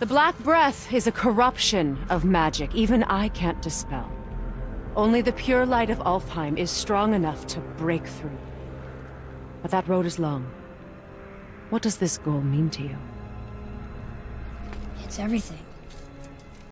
The Black Breath is a corruption of magic even I can't dispel. Only the pure light of Alfheim is strong enough to break through. But that road is long. What does this goal mean to you? It's everything.